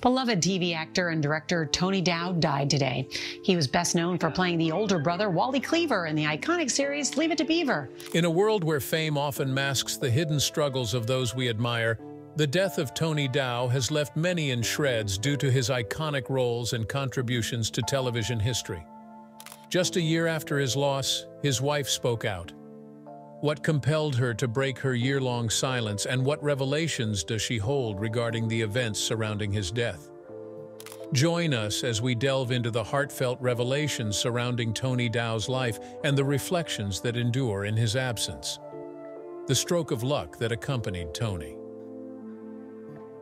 Beloved TV actor and director Tony Dow died today. He was best known for playing the older brother Wally Cleaver in the iconic series Leave It to Beaver. In a world where fame often masks the hidden struggles of those we admire, the death of Tony Dow has left many in shreds due to his iconic roles and contributions to television history. Just a year after his loss, his wife spoke out. What compelled her to break her year-long silence and what revelations does she hold regarding the events surrounding his death? Join us as we delve into the heartfelt revelations surrounding Tony Dow's life and the reflections that endure in his absence. The stroke of luck that accompanied Tony.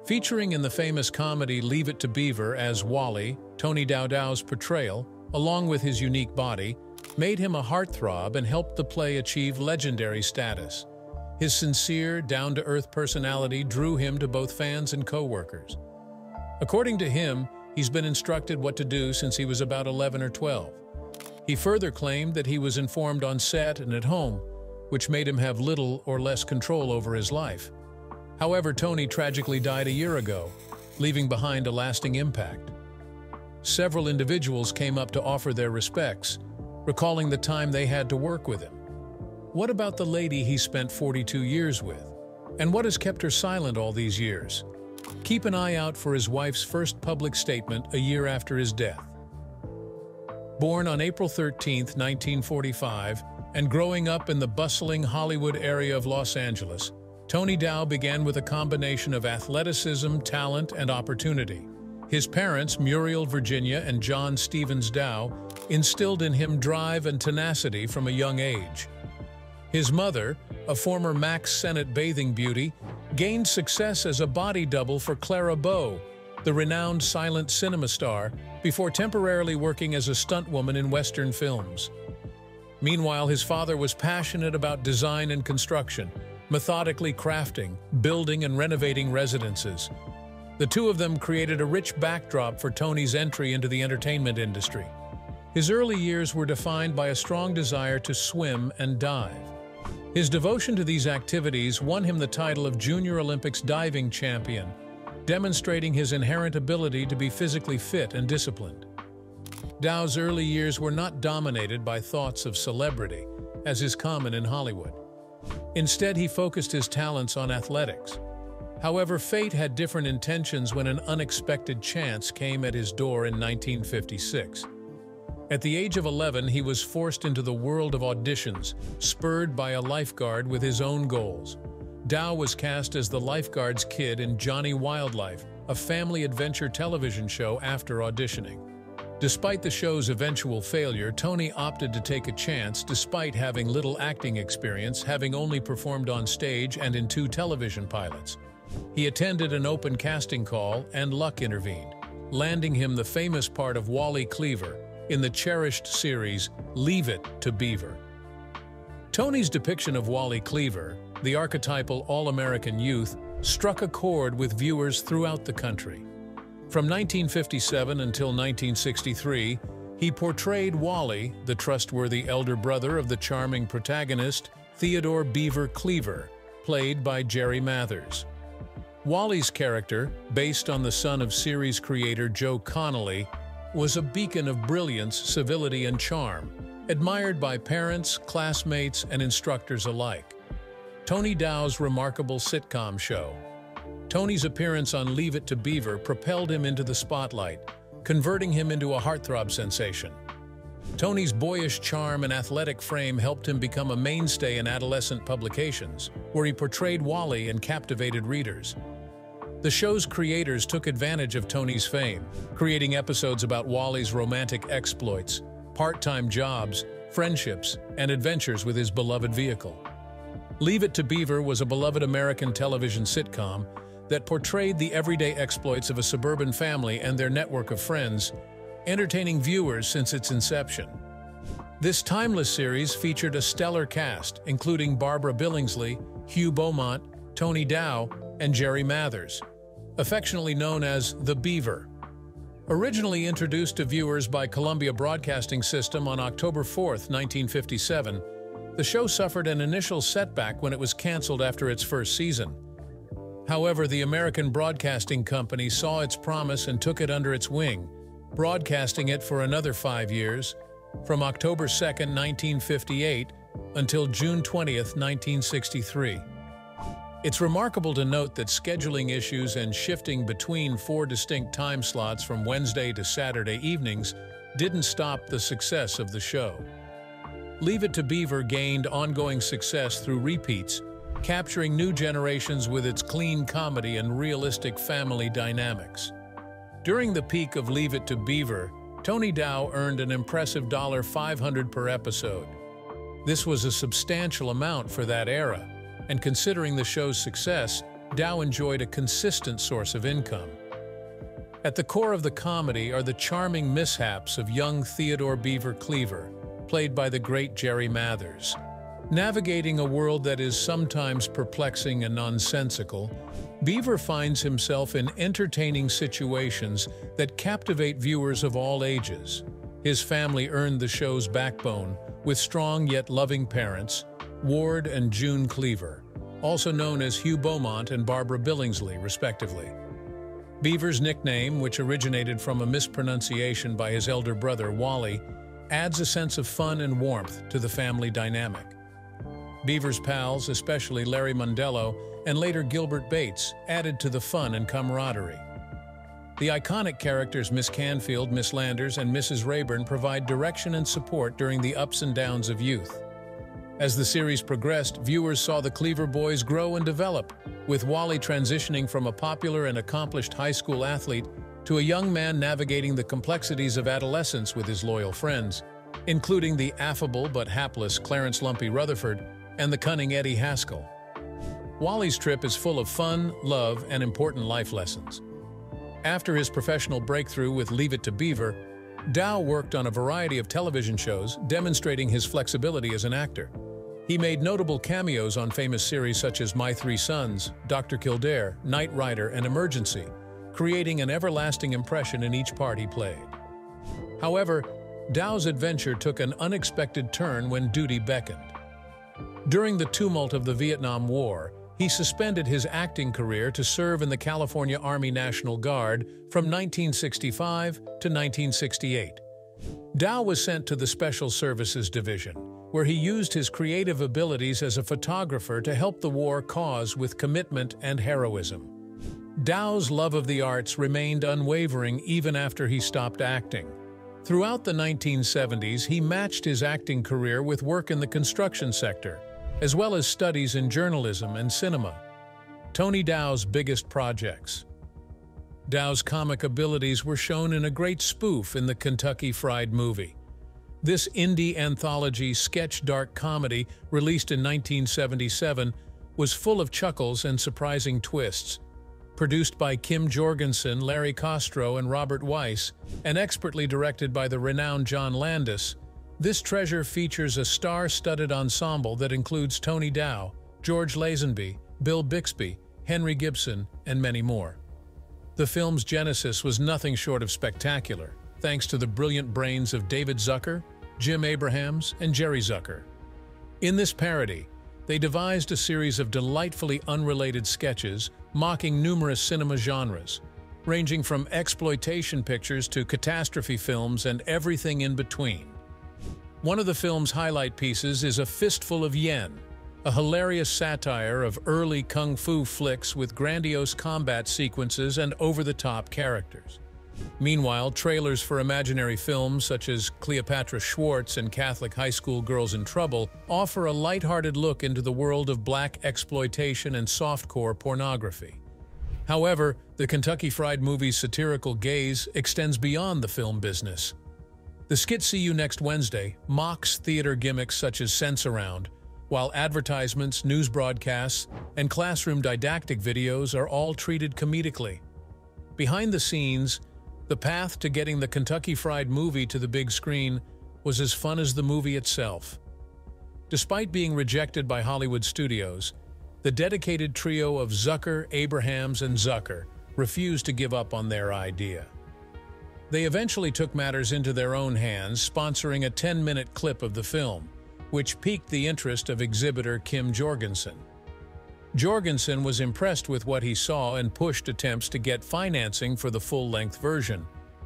Featuring in the famous comedy Leave It to Beaver as Wally, Tony Dow Dow's portrayal, along with his unique body, made him a heartthrob and helped the play achieve legendary status. His sincere, down-to-earth personality drew him to both fans and co-workers. According to him, he's been instructed what to do since he was about 11 or 12. He further claimed that he was informed on set and at home, which made him have little or less control over his life. However, Tony tragically died a year ago, leaving behind a lasting impact. Several individuals came up to offer their respects, recalling the time they had to work with him. What about the lady he spent 42 years with? And what has kept her silent all these years? Keep an eye out for his wife's first public statement a year after his death. Born on April 13, 1945, and growing up in the bustling Hollywood area of Los Angeles, Tony Dow began with a combination of athleticism, talent, and opportunity. His parents, Muriel Virginia and John Stevens Dow, instilled in him drive and tenacity from a young age. His mother, a former Mack Sennett bathing beauty, gained success as a body double for Clara Bow, the renowned silent cinema star, before temporarily working as a stuntwoman in Western films. Meanwhile, his father was passionate about design and construction, methodically crafting, building and renovating residences, the two of them created a rich backdrop for Tony's entry into the entertainment industry. His early years were defined by a strong desire to swim and dive. His devotion to these activities won him the title of Junior Olympics diving champion, demonstrating his inherent ability to be physically fit and disciplined. Dow's early years were not dominated by thoughts of celebrity, as is common in Hollywood. Instead, he focused his talents on athletics, However, fate had different intentions when an unexpected chance came at his door in 1956. At the age of 11, he was forced into the world of auditions, spurred by a lifeguard with his own goals. Dow was cast as the lifeguard's kid in Johnny Wildlife, a family adventure television show after auditioning. Despite the show's eventual failure, Tony opted to take a chance despite having little acting experience, having only performed on stage and in two television pilots. He attended an open casting call and luck intervened, landing him the famous part of Wally Cleaver in the cherished series Leave It to Beaver. Tony's depiction of Wally Cleaver, the archetypal all-American youth, struck a chord with viewers throughout the country. From 1957 until 1963, he portrayed Wally, the trustworthy elder brother of the charming protagonist, Theodore Beaver Cleaver, played by Jerry Mathers. Wally's character, based on the son of series creator Joe Connelly, was a beacon of brilliance, civility, and charm, admired by parents, classmates, and instructors alike. Tony Dow's remarkable sitcom show. Tony's appearance on Leave It to Beaver propelled him into the spotlight, converting him into a heartthrob sensation. Tony's boyish charm and athletic frame helped him become a mainstay in adolescent publications, where he portrayed Wally and captivated readers. The show's creators took advantage of Tony's fame, creating episodes about Wally's romantic exploits, part-time jobs, friendships, and adventures with his beloved vehicle. Leave It to Beaver was a beloved American television sitcom that portrayed the everyday exploits of a suburban family and their network of friends, entertaining viewers since its inception. This timeless series featured a stellar cast, including Barbara Billingsley, Hugh Beaumont, Tony Dow, and Jerry Mathers, affectionately known as the Beaver. Originally introduced to viewers by Columbia Broadcasting System on October 4, 1957, the show suffered an initial setback when it was canceled after its first season. However, the American Broadcasting Company saw its promise and took it under its wing, broadcasting it for another five years, from October 2, 1958 until June 20, 1963. It's remarkable to note that scheduling issues and shifting between four distinct time slots from Wednesday to Saturday evenings didn't stop the success of the show. Leave It to Beaver gained ongoing success through repeats, capturing new generations with its clean comedy and realistic family dynamics. During the peak of Leave It to Beaver, Tony Dow earned an impressive $500 per episode. This was a substantial amount for that era, and considering the show's success, Dow enjoyed a consistent source of income. At the core of the comedy are the charming mishaps of young Theodore Beaver Cleaver, played by the great Jerry Mathers. Navigating a world that is sometimes perplexing and nonsensical, Beaver finds himself in entertaining situations that captivate viewers of all ages. His family earned the show's backbone, with strong yet loving parents, Ward and June Cleaver, also known as Hugh Beaumont and Barbara Billingsley, respectively. Beaver's nickname, which originated from a mispronunciation by his elder brother, Wally, adds a sense of fun and warmth to the family dynamic. Beaver's pals, especially Larry Mondello and later Gilbert Bates, added to the fun and camaraderie. The iconic characters Miss Canfield, Miss Landers, and Mrs. Rayburn provide direction and support during the ups and downs of youth. As the series progressed, viewers saw the Cleaver boys grow and develop, with Wally transitioning from a popular and accomplished high school athlete to a young man navigating the complexities of adolescence with his loyal friends, including the affable but hapless Clarence Lumpy Rutherford and the cunning Eddie Haskell. Wally's trip is full of fun, love, and important life lessons. After his professional breakthrough with Leave It to Beaver, Dow worked on a variety of television shows demonstrating his flexibility as an actor. He made notable cameos on famous series such as My Three Sons, Dr. Kildare, Knight Rider, and Emergency, creating an everlasting impression in each part he played. However, Dow's adventure took an unexpected turn when duty beckoned. During the tumult of the Vietnam War, he suspended his acting career to serve in the California Army National Guard from 1965 to 1968. Dow was sent to the Special Services Division, where he used his creative abilities as a photographer to help the war cause with commitment and heroism. Dow's love of the arts remained unwavering even after he stopped acting. Throughout the 1970s, he matched his acting career with work in the construction sector, as well as studies in journalism and cinema. Tony Dow's biggest projects. Dow's comic abilities were shown in a great spoof in the Kentucky Fried Movie. This indie anthology sketch dark comedy, released in 1977, was full of chuckles and surprising twists. Produced by Kim Jorgensen, Larry Costro, and Robert Weiss, and expertly directed by the renowned John Landis, this treasure features a star-studded ensemble that includes Tony Dow, George Lazenby, Bill Bixby, Henry Gibson, and many more. The film's genesis was nothing short of spectacular, thanks to the brilliant brains of David Zucker, Jim Abrahams, and Jerry Zucker. In this parody, they devised a series of delightfully unrelated sketches mocking numerous cinema genres, ranging from exploitation pictures to catastrophe films and everything in between. One of the film's highlight pieces is A Fistful of Yen, a hilarious satire of early kung fu flicks with grandiose combat sequences and over-the-top characters. Meanwhile, trailers for imaginary films such as Cleopatra Schwartz and Catholic High School Girls in Trouble offer a lighthearted look into the world of black exploitation and softcore pornography. However, the Kentucky Fried Movie's satirical gaze extends beyond the film business. The skit See You Next Wednesday mocks theater gimmicks such as Sensurround, while advertisements, news broadcasts, and classroom didactic videos are all treated comedically. Behind the scenes, the path to getting the Kentucky Fried Movie to the big screen was as fun as the movie itself. Despite being rejected by Hollywood studios, the dedicated trio of Zucker, Abrahams, and Zucker refused to give up on their idea. They eventually took matters into their own hands, sponsoring a 10-minute clip of the film, which piqued the interest of exhibitor Kim Jorgensen. Jorgensen was impressed with what he saw and pushed attempts to get financing for the full-length version,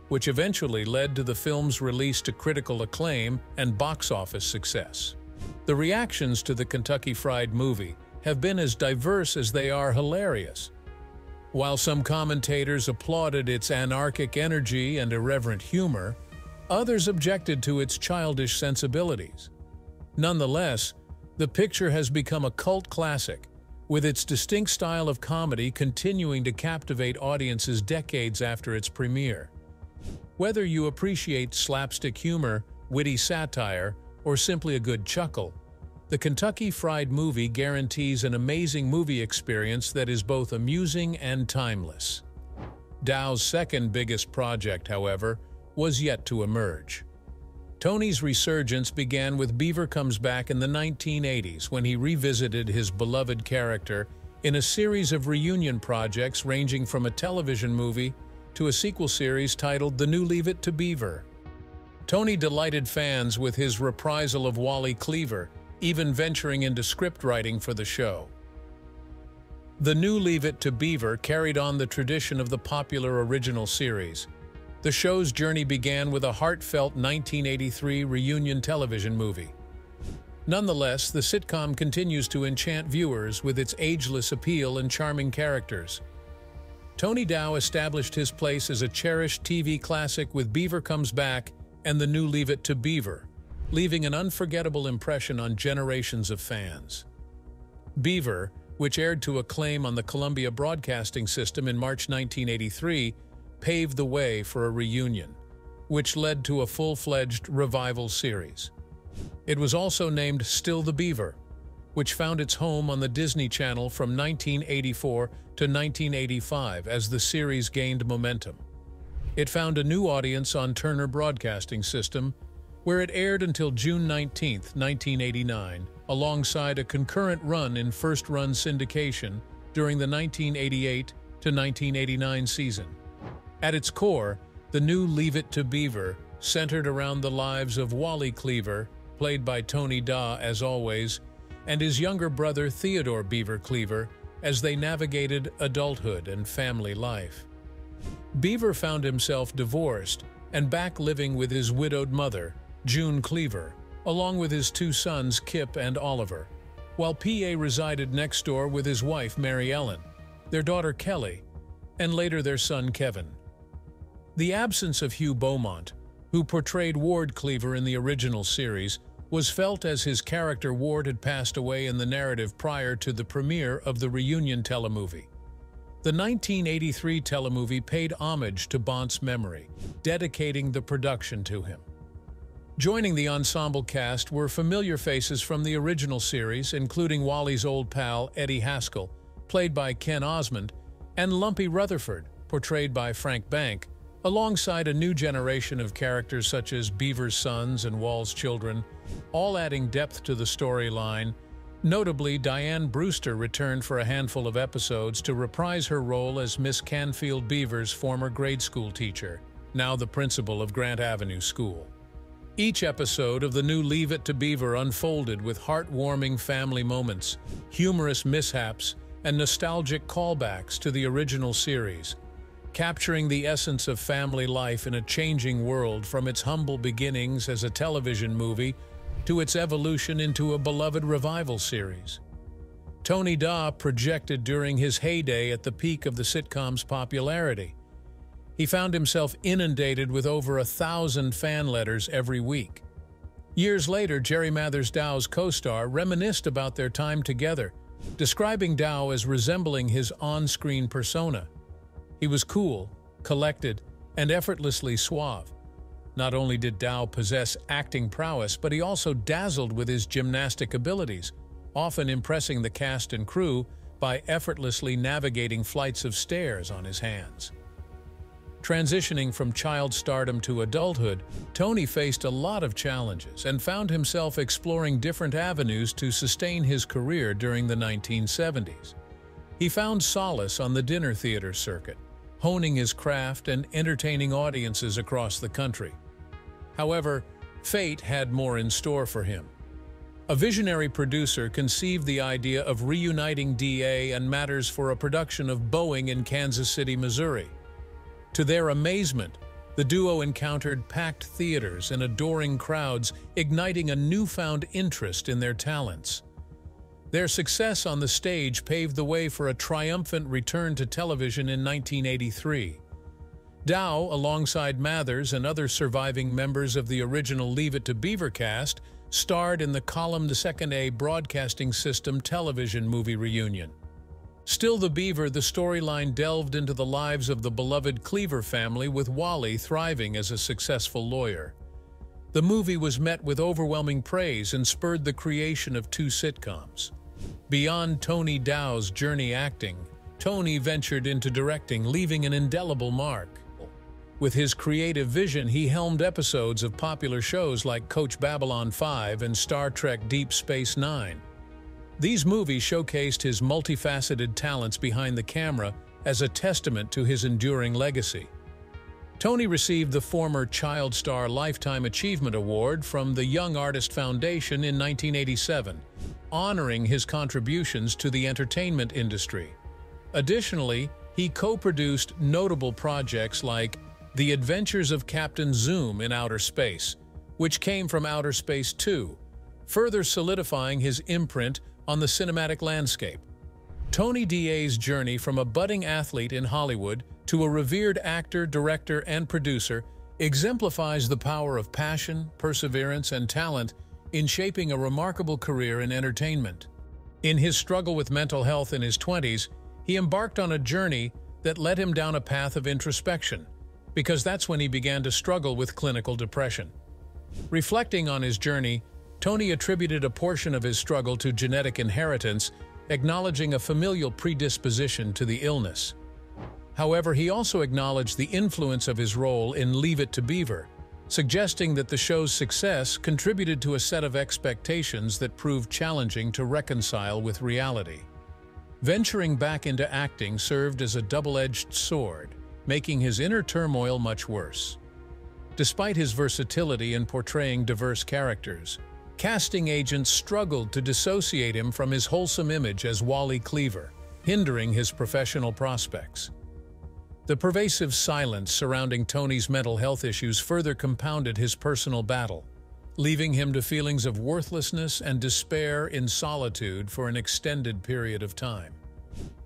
which eventually led to the film's release to critical acclaim and box office success. The reactions to the Kentucky Fried Movie have been as diverse as they are hilarious. While some commentators applauded its anarchic energy and irreverent humor, others objected to its childish sensibilities. Nonetheless, the picture has become a cult classic, with its distinct style of comedy continuing to captivate audiences decades after its premiere. Whether you appreciate slapstick humor, witty satire, or simply a good chuckle, the Kentucky Fried Movie guarantees an amazing movie experience that is both amusing and timeless. Dow's second biggest project, however, was yet to emerge. Tony's resurgence began with Beaver Comes Back in the 1980s when he revisited his beloved character in a series of reunion projects ranging from a television movie to a sequel series titled The New Leave It to Beaver. Tony delighted fans with his reprisal of Wally Cleaver, even venturing into script writing for the show. The new Leave It to Beaver carried on the tradition of the popular original series. The show's journey began with a heartfelt 1983 reunion television movie. Nonetheless, the sitcom continues to enchant viewers with its ageless appeal and charming characters. Tony Dow established his place as a cherished TV classic with Beaver Comes Back and the new Leave It to Beaver, leaving an unforgettable impression on generations of fans. Beaver, which aired to acclaim on the Columbia Broadcasting System in March 1983, paved the way for a reunion, which led to a full-fledged revival series. It was also named Still the Beaver, which found its home on the Disney Channel from 1984 to 1985 as the series gained momentum. It found a new audience on Turner Broadcasting System where it aired until June 19, 1989, alongside a concurrent run in first-run syndication during the 1988 to 1989 season. At its core, the new Leave It to Beaver centered around the lives of Wally Cleaver, played by Tony Dow as always, and his younger brother Theodore Beaver Cleaver as they navigated adulthood and family life. Beaver found himself divorced and back living with his widowed mother, June Cleaver, along with his two sons Kip and Oliver, while P.A. resided next door with his wife Mary Ellen, their daughter Kelly, and later their son Kevin. The absence of Hugh Beaumont, who portrayed Ward Cleaver in the original series, was felt as his character Ward had passed away in the narrative prior to the premiere of the reunion telemovie. The 1983 telemovie paid homage to Beaumont's memory, dedicating the production to him. Joining the ensemble cast were familiar faces from the original series, including Wally's old pal Eddie Haskell, played by Ken Osmond, and Lumpy Rutherford, portrayed by Frank Bank, alongside a new generation of characters such as Beaver's sons and Wall's children, all adding depth to the storyline. Notably, Diane Brewster returned for a handful of episodes to reprise her role as Miss Canfield Beaver's former grade school teacher, now the principal of Grant Avenue School. Each episode of the new Leave It to Beaver unfolded with heartwarming family moments, humorous mishaps, and nostalgic callbacks to the original series, capturing the essence of family life in a changing world from its humble beginnings as a television movie to its evolution into a beloved revival series. Tony Dow projected during his heyday at the peak of the sitcom's popularity, he found himself inundated with over a thousand fan letters every week. Years later, Jerry Mathers Dow's co-star reminisced about their time together, describing Dow as resembling his on-screen persona. He was cool, collected, and effortlessly suave. Not only did Dow possess acting prowess, but he also dazzled with his gymnastic abilities, often impressing the cast and crew by effortlessly navigating flights of stairs on his hands. Transitioning from child stardom to adulthood, Tony faced a lot of challenges and found himself exploring different avenues to sustain his career during the 1970s. He found solace on the dinner theater circuit, honing his craft and entertaining audiences across the country. However, fate had more in store for him. A visionary producer conceived the idea of reuniting DA and Mathers for a production of Boeing in Kansas City, Missouri. To their amazement, the duo encountered packed theaters and adoring crowds, igniting a newfound interest in their talents. Their success on the stage paved the way for a triumphant return to television in 1983. Dow, alongside Mathers and other surviving members of the original Leave It to Beaver cast, starred in the Column the Second A Broadcasting System television movie reunion. Still the Beaver, the storyline delved into the lives of the beloved Cleaver family with Wally thriving as a successful lawyer. The movie was met with overwhelming praise and spurred the creation of two sitcoms. Beyond Tony Dow's journey acting, Tony ventured into directing, leaving an indelible mark. With his creative vision, he helmed episodes of popular shows like Coach Babylon 5 and Star Trek Deep Space Nine. These movies showcased his multifaceted talents behind the camera as a testament to his enduring legacy. Tony received the former Child Star Lifetime Achievement Award from the Young Artist Foundation in 1987, honoring his contributions to the entertainment industry. Additionally, he co-produced notable projects like The Adventures of Captain Zoom in Outer Space, which came from Outer Space 2, further solidifying his imprint on the cinematic landscape. Tony Dow's journey from a budding athlete in Hollywood to a revered actor, director, and producer exemplifies the power of passion, perseverance, and talent in shaping a remarkable career in entertainment. In his struggle with mental health in his 20s, he embarked on a journey that led him down a path of introspection, because that's when he began to struggle with clinical depression. Reflecting on his journey, Tony attributed a portion of his struggle to genetic inheritance, acknowledging a familial predisposition to the illness. However, he also acknowledged the influence of his role in Leave It to Beaver, suggesting that the show's success contributed to a set of expectations that proved challenging to reconcile with reality. Venturing back into acting served as a double-edged sword, making his inner turmoil much worse. Despite his versatility in portraying diverse characters, casting agents struggled to dissociate him from his wholesome image as Wally Cleaver, hindering his professional prospects. The pervasive silence surrounding Tony's mental health issues further compounded his personal battle, leaving him to feelings of worthlessness and despair in solitude for an extended period of time.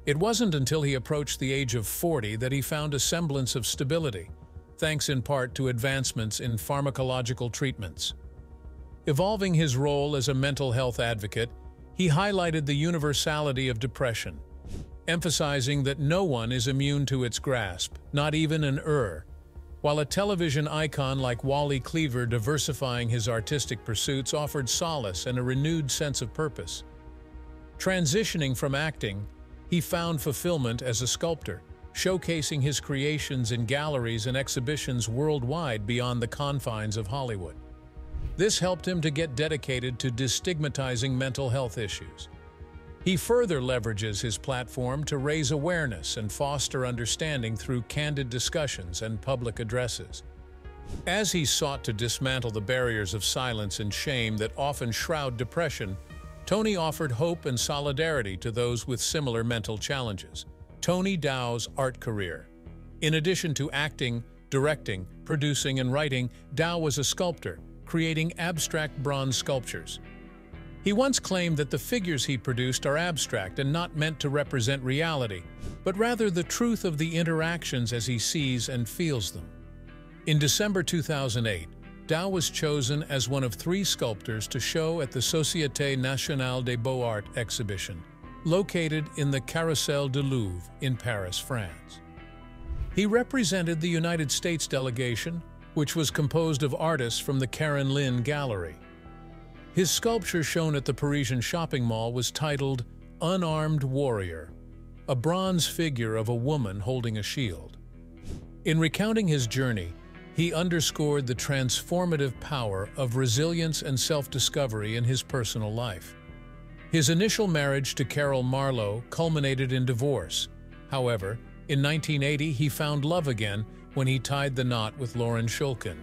It wasn't until he approached the age of 40 that he found a semblance of stability, thanks in part to advancements in pharmacological treatments. Evolving his role as a mental health advocate, he highlighted the universality of depression, emphasizing that no one is immune to its grasp, not even an Ur. While a television icon like Wally Cleaver diversifying his artistic pursuits offered solace and a renewed sense of purpose. Transitioning from acting, he found fulfillment as a sculptor, showcasing his creations in galleries and exhibitions worldwide beyond the confines of Hollywood. This helped him to get dedicated to destigmatizing mental health issues. He further leverages his platform to raise awareness and foster understanding through candid discussions and public addresses. As he sought to dismantle the barriers of silence and shame that often shroud depression, Tony offered hope and solidarity to those with similar mental challenges. Tony Dow's art career. In addition to acting, directing, producing, and writing, Dow was a sculptor, creating abstract bronze sculptures. He once claimed that the figures he produced are abstract and not meant to represent reality, but rather the truth of the interactions as he sees and feels them. In December 2008, Dow was chosen as one of three sculptors to show at the Société Nationale des Beaux-Arts exhibition, located in the Carrousel du Louvre in Paris, France. He represented the United States delegation, which was composed of artists from the Karen Lynn Gallery. His sculpture shown at the Parisian shopping mall was titled Unarmed Warrior, a bronze figure of a woman holding a shield. In recounting his journey, he underscored the transformative power of resilience and self-discovery in his personal life. His initial marriage to Carol Marlowe culminated in divorce. However, in 1980 he found love again when he tied the knot with Lauren Shulkin.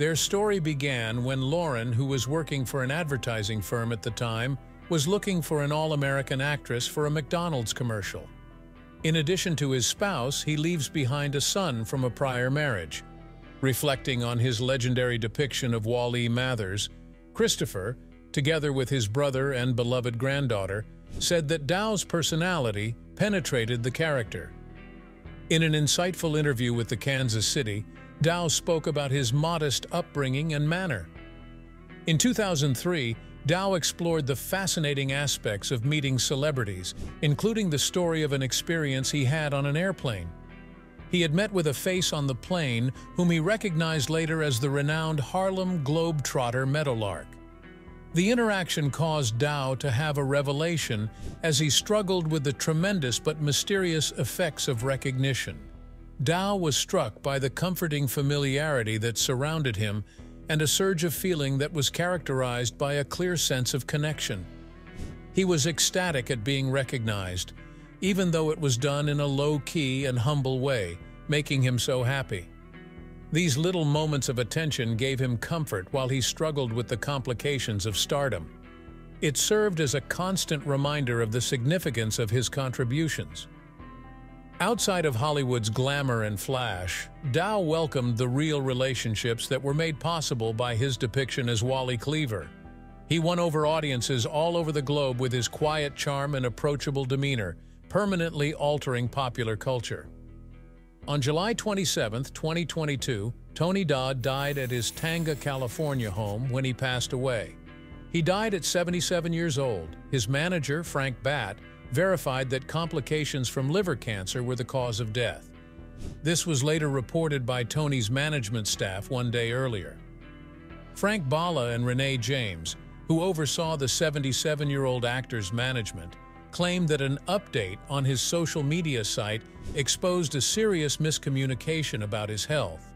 Their story began when Lauren, who was working for an advertising firm at the time, was looking for an all-American actress for a McDonald's commercial. In addition to his spouse, he leaves behind a son from a prior marriage. Reflecting on his legendary depiction of Wally Mathers, Christopher, together with his brother and beloved granddaughter, said that Dow's personality penetrated the character. In an insightful interview with the Kansas City, Dow spoke about his modest upbringing and manner. In 2003, Dow explored the fascinating aspects of meeting celebrities, including the story of an experience he had on an airplane. He had met with a face on the plane whom he recognized later as the renowned Harlem Globetrotter Meadowlark. The interaction caused Dow to have a revelation as he struggled with the tremendous but mysterious effects of recognition. Dow was struck by the comforting familiarity that surrounded him and a surge of feeling that was characterized by a clear sense of connection. He was ecstatic at being recognized, even though it was done in a low-key and humble way, making him so happy. These little moments of attention gave him comfort while he struggled with the complications of stardom. It served as a constant reminder of the significance of his contributions. Outside of Hollywood's glamour and flash, Dow welcomed the real relationships that were made possible by his depiction as Wally Cleaver. He won over audiences all over the globe with his quiet charm and approachable demeanor, permanently altering popular culture. On July 27, 2022, Tony Dow died at his Topanga, California home when he passed away. He died at 77 years old. His manager, Frank Batt, verified that complications from liver cancer were the cause of death. This was later reported by Tony's management staff one day earlier. Frank Bala and Renee James, who oversaw the 77-year-old actor's management, claimed that an update on his social media site exposed a serious miscommunication about his health.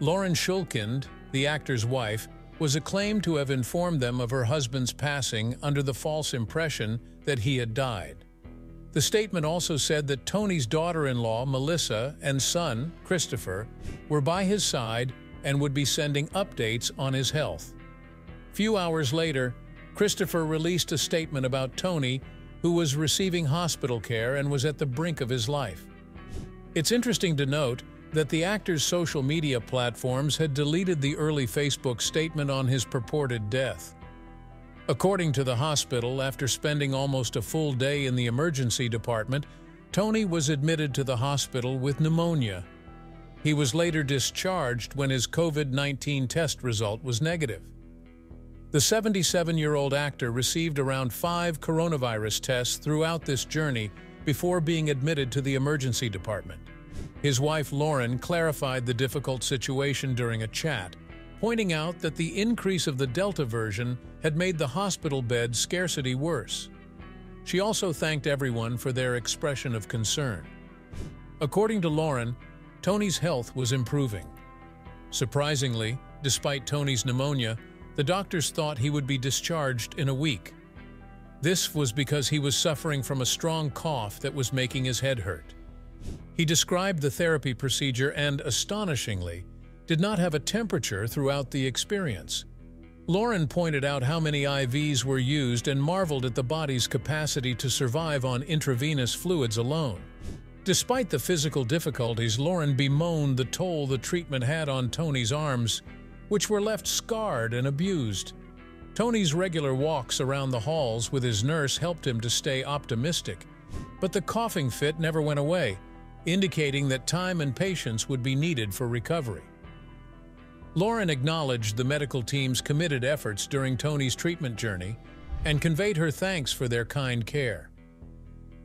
Lauren Shulkin, the actor's wife, was acclaimed to have informed them of her husband's passing under the false impression that he had died. The statement also said that Tony's daughter-in-law, Melissa, and son, Christopher, were by his side and would be sending updates on his health. Few hours later, Christopher released a statement about Tony, who was receiving hospital care and was at the brink of his life. It's interesting to note that the actor's social media platforms had deleted the early Facebook statement on his purported death. According to the hospital, after spending almost a full day in the emergency department, Tony was admitted to the hospital with pneumonia. He was later discharged when his COVID-19 test result was negative. The 77-year-old actor received around five coronavirus tests throughout this journey before being admitted to the emergency department. His wife Lauren clarified the difficult situation during a chat, pointing out that the increase of the Delta version had made the hospital bed scarcity worse. She also thanked everyone for their expression of concern. According to Lauren, Tony's health was improving. Surprisingly, despite Tony's pneumonia, the doctors thought he would be discharged in a week. This was because he was suffering from a strong cough that was making his head hurt. He described the therapy procedure and, astonishingly, did not have a temperature throughout the experience. Lauren pointed out how many IVs were used and marveled at the body's capacity to survive on intravenous fluids alone. Despite the physical difficulties, Lauren bemoaned the toll the treatment had on Tony's arms, which were left scarred and abused. Tony's regular walks around the halls with his nurse helped him to stay optimistic, but the coughing fit never went away, indicating that time and patience would be needed for recovery. Lauren acknowledged the medical team's committed efforts during Tony's treatment journey and conveyed her thanks for their kind care.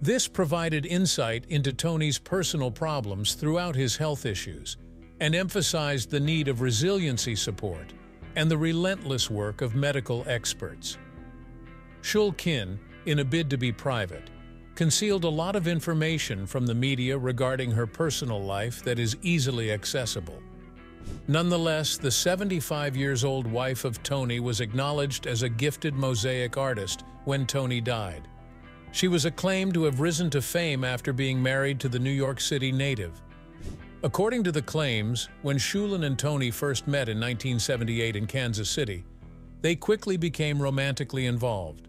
This provided insight into Tony's personal problems throughout his health issues and emphasized the need of resiliency support and the relentless work of medical experts. Shulkin, in a bid to be private, concealed a lot of information from the media regarding her personal life that is easily accessible. Nonetheless, the 75 years old wife of Tony was acknowledged as a gifted mosaic artist when Tony died. She was acclaimed to have risen to fame after being married to the New York City native. According to the claims, when Shulin and Tony first met in 1978 in Kansas City, they quickly became romantically involved.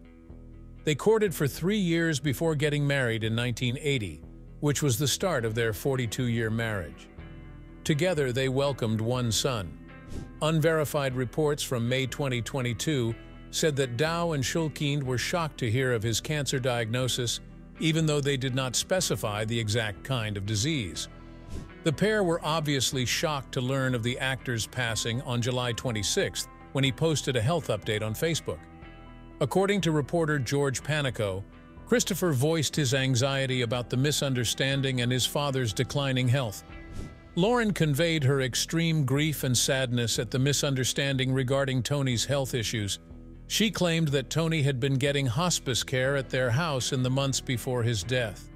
They courted for three years before getting married in 1980, which was the start of their 42-year marriage. Together, they welcomed one son. Unverified reports from May 2022 said that Dow and Shulkin were shocked to hear of his cancer diagnosis, even though they did not specify the exact kind of disease. The pair were obviously shocked to learn of the actor's passing on July 26 when he posted a health update on Facebook. According to reporter George Pennacchio, Christopher voiced his anxiety about the misunderstanding and his father's declining health. Lauren conveyed her extreme grief and sadness at the misunderstanding regarding Tony's health issues. She claimed that Tony had been getting hospice care at their house in the months before his death.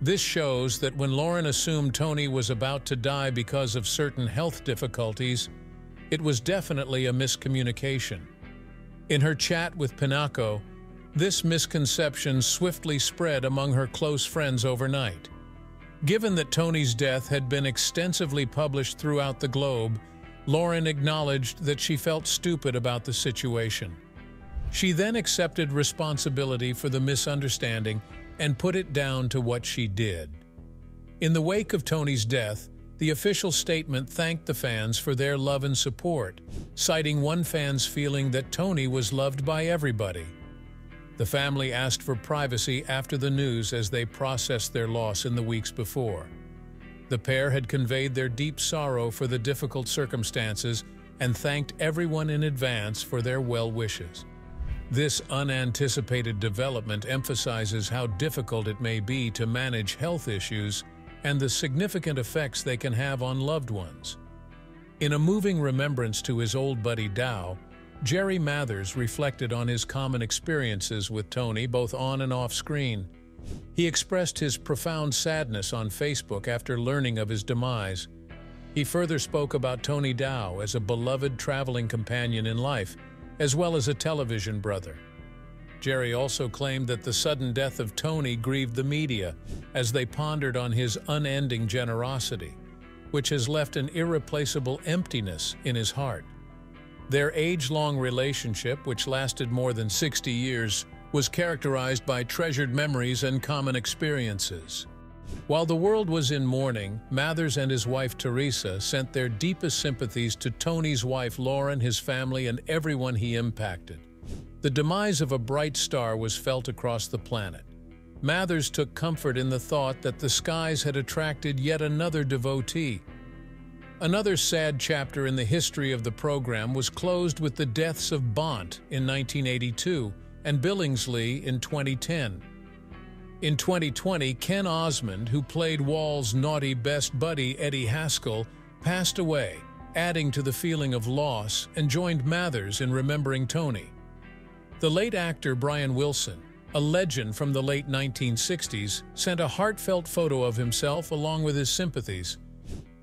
This shows that when Lauren assumed Tony was about to die because of certain health difficulties, it was definitely a miscommunication. In her chat with Pinaco, this misconception swiftly spread among her close friends overnight. Given that Tony's death had been extensively published throughout the globe, Lauren acknowledged that she felt stupid about the situation. She then accepted responsibility for the misunderstanding and put it down to what she did. In the wake of Tony's death, the official statement thanked the fans for their love and support, citing one fan's feeling that Tony was loved by everybody. The family asked for privacy after the news as they processed their loss in the weeks before. The pair had conveyed their deep sorrow for the difficult circumstances and thanked everyone in advance for their well wishes. This unanticipated development emphasizes how difficult it may be to manage health issues and the significant effects they can have on loved ones. In a moving remembrance to his old buddy Dow, Jerry Mathers reflected on his common experiences with Tony both on and off screen. He expressed his profound sadness on Facebook after learning of his demise. He further spoke about Tony Dow as a beloved traveling companion in life as well as a television brother. Jerry also claimed that the sudden death of Tony grieved the media as they pondered on his unending generosity, which has left an irreplaceable emptiness in his heart. Their age-long relationship, which lasted more than 60 years, was characterized by treasured memories and common experiences. While the world was in mourning, Mathers and his wife Teresa sent their deepest sympathies to Tony's wife Lauren, his family, and everyone he impacted. The demise of a bright star was felt across the planet. Mathers took comfort in the thought that the skies had attracted yet another devotee. Another sad chapter in the history of the program was closed with the deaths of Bont in 1982 and Billingsley in 2010. In 2020, Ken Osmond, who played Wall's naughty best buddy Eddie Haskell, passed away, adding to the feeling of loss and joined Mathers in remembering Tony. The late actor Brian Wilson, a legend from the late 1960s, sent a heartfelt photo of himself along with his sympathies.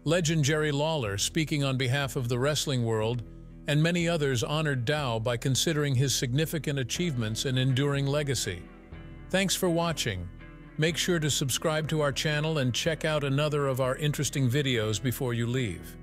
Legend Jerry Lawler, speaking on behalf of the wrestling world, and many others honored Dow by considering his significant achievements and enduring legacy. Thanks for watching. Make sure to subscribe to our channel and check out another of our interesting videos before you leave.